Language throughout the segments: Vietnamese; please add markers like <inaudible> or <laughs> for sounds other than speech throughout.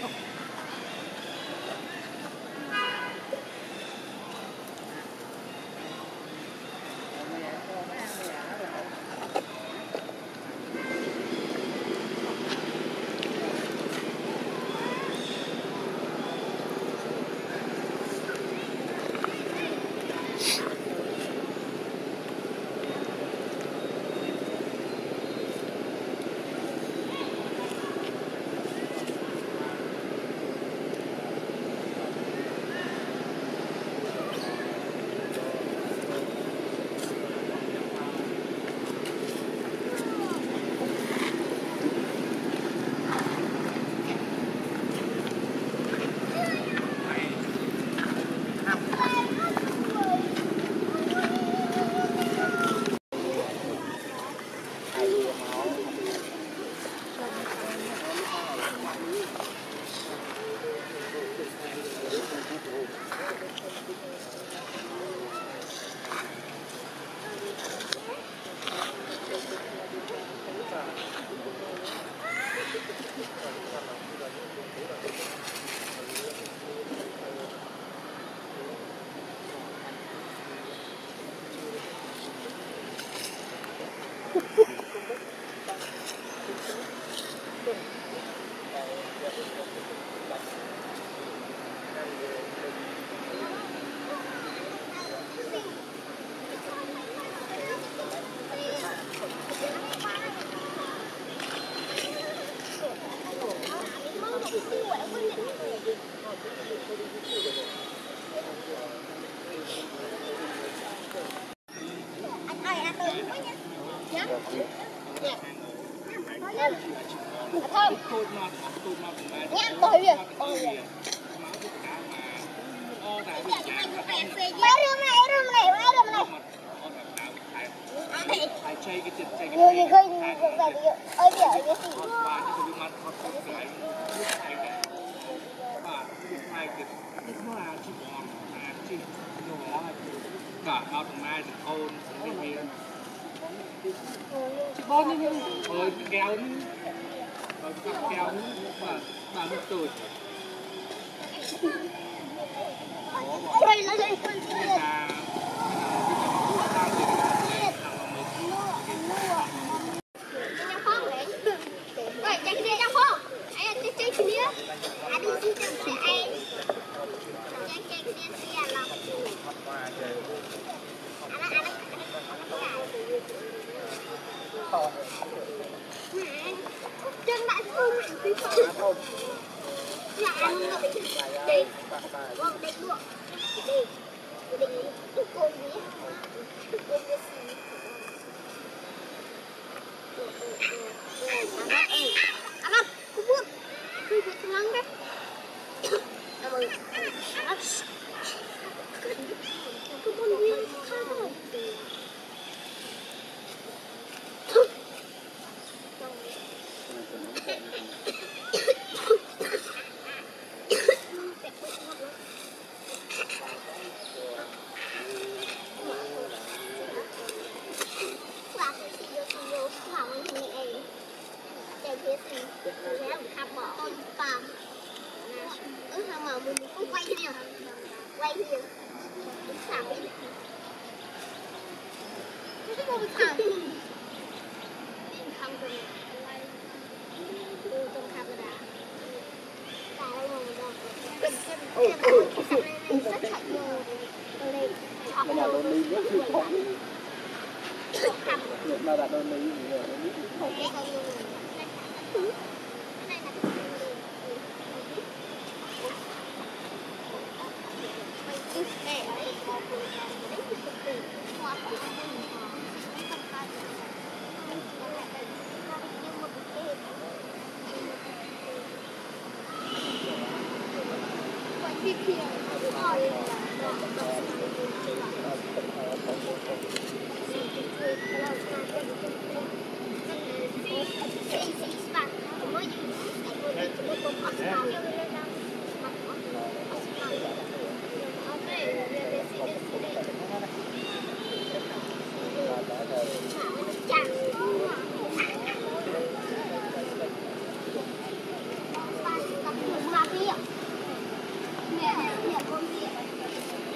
Oh. <laughs> thơm nhá tôi biết tôi biết Mấy rơm này, rơm này, mấy rơm này Nhiều gì khơi, like this. It's not actually warm. Actually, no, I like it. Got out the nice and cold in here. ច្បងនេះយើងអើយកែវនេះបើកាត់កែវនេះបាទតាមទូចអូបងអីឡើយឡើយ Chân lại không bị không? Dạ anh đi. Vâng, đi luôn. Đi. Đi. Đi cô gì? Cô gì? Anak, kubur. Kubur tenang deh. Abang. Kubur here. Right here. It's not really Look at what we found. Didn't come from it. Hãy subscribe cho kênh Ghiền Mì Gõ Để không bỏ lỡ những video hấp dẫn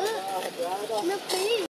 Ah, meu primo.